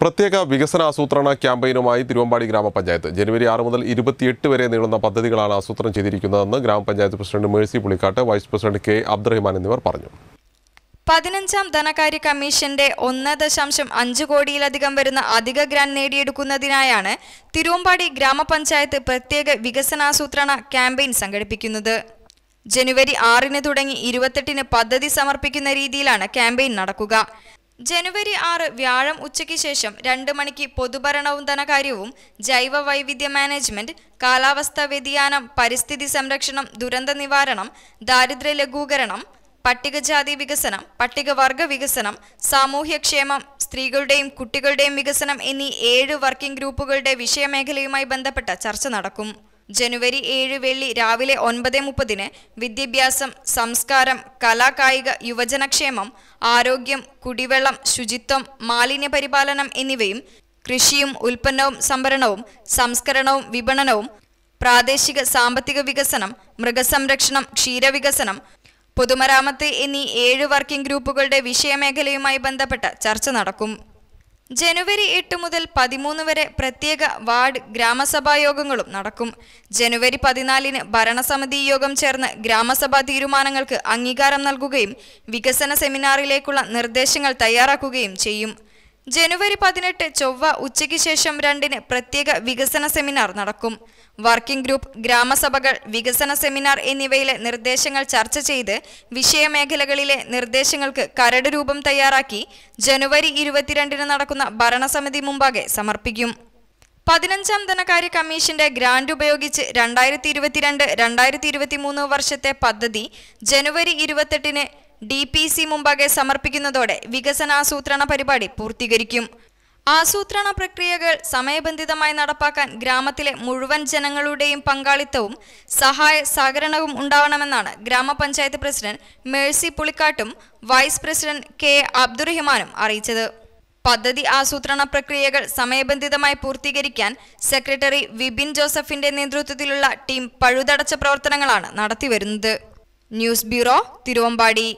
പ്രത്യേക വികസന ആസൂത്രണ ക്യാമ്പയിനുമായി തിരുവമ്പാടി ഗ്രാമപഞ്ചായത്ത്. ജനുവരി ആറ് മുതൽ ഇരുപത്തിയെട്ട് വരെ നീളുന്ന പദ്ധതികളാണ് ആസൂത്രണം ചെയ്തിരിക്കുന്നതെന്ന് ഗ്രാമപഞ്ചായത്ത് president Mercy Pulikkat vice president K Abdurahiman എന്നിവർ പറഞ്ഞു. പതിനഞ്ചാം ധനകാര്യ കമ്മീഷന്റെ ഒന്ന് ദശാംശം അഞ്ച് കോടിയിലധികം വരുന്ന അധിക ഗ്രാന്റ് നേടിയെടുക്കുന്നതിനായാണ് തിരുവമ്പാടി ഗ്രാമപഞ്ചായത്ത് പ്രത്യേക വികസനാസൂത്രണ ക്യാമ്പയിൻ സംഘടിപ്പിക്കുന്നത്. ജനുവരി ആറിന് തുടങ്ങി ഇരുപത്തെട്ടിന് പദ്ധതി സമർപ്പിക്കുന്ന രീതിയിലാണ് ക്യാമ്പയിൻ നടക്കുക. ജനുവരി ആറ് വ്യാഴം ഉച്ചയ്ക്ക് ശേഷം രണ്ട് മണിക്ക് പൊതുഭരണവും ധനകാര്യവും ജൈവ വൈവിധ്യ മാനേജ്മെന്റ് കാലാവസ്ഥാ വ്യതിയാനം പരിസ്ഥിതി സംരക്ഷണം ദുരന്ത നിവാരണം ദാരിദ്ര്യ ലഘൂകരണം പട്ടികജാതി വികസനം പട്ടികവർഗ വികസനം സാമൂഹ്യക്ഷേമം സ്ത്രീകളുടെയും കുട്ടികളുടെയും വികസനം എന്നീ ഏഴ് വർക്കിംഗ് ഗ്രൂപ്പുകളുടെ വിഷയമേഖലയുമായി ബന്ധപ്പെട്ട ചർച്ച നടക്കും. ജനുവരി ഏഴ് വെള്ളി രാവിലെ ഒൻപത് മുപ്പതിന് വിദ്യാഭ്യാസം സംസ്കാരം കലാകായിക യുവജനക്ഷേമം ആരോഗ്യം കുടിവെള്ളം ശുചിത്വം മാലിന്യ പരിപാലനം എന്നിവയും കൃഷിയും ഉൽപ്പന്നവും സംഭരണവും സംസ്കരണവും വിപണനവും പ്രാദേശിക സാമ്പത്തിക വികസനം മൃഗസംരക്ഷണം ക്ഷീരവികസനം പൊതുമരാമത്ത് എന്നീ ഏഴ് വർക്കിംഗ് ഗ്രൂപ്പുകളുടെ വിഷയമേഖലയുമായി ബന്ധപ്പെട്ട ചർച്ച നടക്കും. ജനുവരി എട്ട് മുതൽ പതിമൂന്ന് വരെ പ്രത്യേക വാർഡ് ഗ്രാമസഭാ യോഗങ്ങളും നടക്കും. ജനുവരി പതിനാലിന് ഭരണസമിതി യോഗം ചേർന്ന് ഗ്രാമസഭാ തീരുമാനങ്ങൾക്ക് അംഗീകാരം നൽകുകയും വികസന സെമിനാറിലേക്കുള്ള നിർദ്ദേശങ്ങൾ തയ്യാറാക്കുകയും ചെയ്യും. ജനുവരി പതിനെട്ട് ചൊവ്വ ഉച്ചയ്ക്ക് ശേഷം രണ്ടിന് പ്രത്യേക വികസന സെമിനാർ നടക്കും. വർക്കിംഗ് ഗ്രൂപ്പ് ഗ്രാമസഭകൾ വികസന സെമിനാർ എന്നിവയിലെ നിർദ്ദേശങ്ങൾ ചർച്ച ചെയ്ത് വിഷയമേഖലകളിലെ നിർദ്ദേശങ്ങൾക്ക് കരട് രൂപം തയ്യാറാക്കി ജനുവരി ഇരുപത്തിരണ്ടിന് നടക്കുന്ന ഭരണസമിതി മുമ്പാകെ സമർപ്പിക്കും. പതിനഞ്ചാം ധനകാര്യ കമ്മീഷന്റെ ഗ്രാന്റ് ഉപയോഗിച്ച് രണ്ടായിരത്തി ഇരുപത്തിരണ്ട് രണ്ടായിരത്തി ഇരുപത്തി മൂന്ന് വർഷത്തെ പദ്ധതി ജനുവരി ഇരുപത്തെട്ടിന് ഡി പി സി മുമ്പാകെ സമർപ്പിക്കുന്നതോടെ വികസനാസൂത്രണ പരിപാടി പൂർത്തീകരിക്കും. ആസൂത്രണ പ്രക്രിയകൾ സമയബന്ധിതമായി നടപ്പാക്കാൻ ഗ്രാമത്തിലെ മുഴുവൻ ജനങ്ങളുടെയും പങ്കാളിത്തവും സഹായ സഹകരണവും ഉണ്ടാവണമെന്നാണ് ഗ്രാമപഞ്ചായത്ത് പ്രസിഡന്റ് മേഴ്സി പുളിക്കാട്ടും വൈസ് പ്രസിഡന്റ് കെ അബ്ദുറഹിമാനും അറിയിച്ചത്. പദ്ധതി ആസൂത്രണ പ്രക്രിയകൾ സമയബന്ധിതമായി പൂർത്തീകരിക്കാൻ സെക്രട്ടറി വിപിൻ ജോസഫിന്റെ നേതൃത്വത്തിലുള്ള ടീം പഴുതടച്ച പ്രവർത്തനങ്ങളാണ് നടത്തിവരുന്നത്. News bureau Thiruvambady.